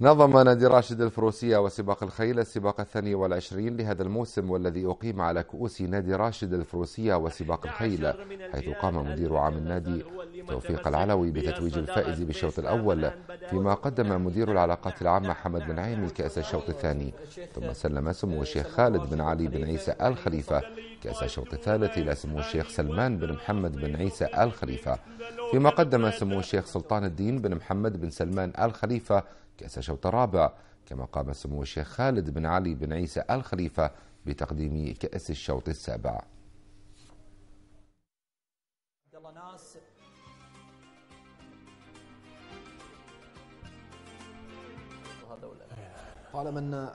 نظم نادي راشد الفروسية وسباق الخيل السباق الثاني والعشرين لهذا الموسم والذي أقيم على كؤوس نادي راشد الفروسية وسباق الخيل حيث قام مدير عام النادي توفيق العلوي بتتويج الفائز بالشوط الأول فيما قدم مدير العلاقات العامة حمد بن عيم الكأس الشوط الثاني. ثم سلم سمو الشيخ خالد بن علي بن عيسى آل خليفة كأس الشوط الثالث إلى سمو الشيخ سلمان بن محمد بن عيسى آل خليفة فيما قدم سمو الشيخ سلطان الدين بن محمد بن سلمان آل خليفة كأس الشوط الرابع كما قام سمو الشيخ خالد بن علي بن عيسى آل خليفة بتقديم كأس الشوط السابع. قال من